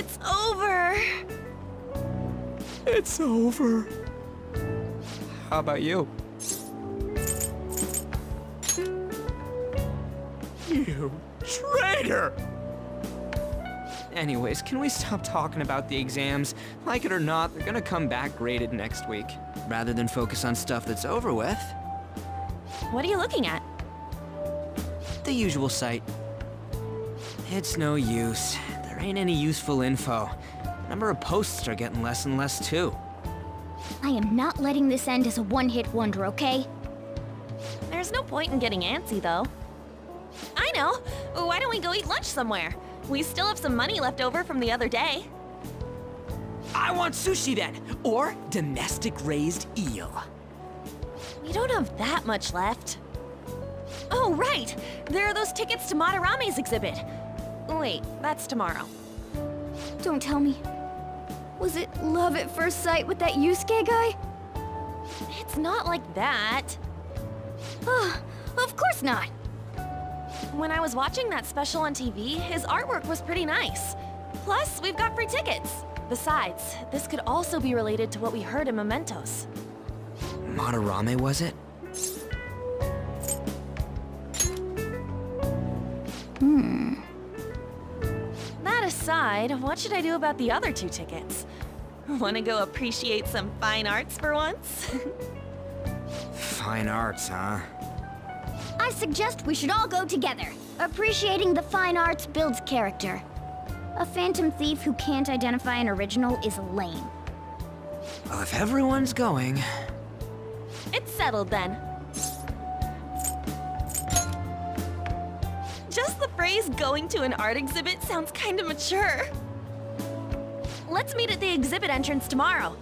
it's over. It's over. How about you? You traitor! Anyways, can we stop talking about the exams? Like it or not, they're gonna come back graded next week. Rather than focus on stuff that's over with. What are you looking at? The usual sight. It's no use. There ain't any useful info. Number of posts are getting less and less too. I am not letting this end as a one-hit wonder, okay? There's no point in getting antsy, though. I know! Why don't we go eat lunch somewhere? We still have some money left over from the other day. I want sushi then, or domestic raised eel. We don't have that much left. Oh, right! There are those tickets to Madarame's exhibit. Wait, that's tomorrow. Don't tell me. Was it love at first sight with that Yusuke guy? It's not like that. Ah, of course not. When I was watching that special on TV, his artwork was pretty nice. Plus, we've got free tickets. Besides, this could also be related to what we heard in Mementos. Madarame, was it? That aside, what should I do about the other two tickets? Wanna go appreciate some fine arts for once? Fine arts, huh? I suggest we should all go together. Appreciating the fine arts builds character. A phantom thief who can't identify an original is lame. Well, if everyone's going, it's settled then. Just the phrase going to an art exhibit sounds kinda mature. Let's meet at the exhibit entrance tomorrow.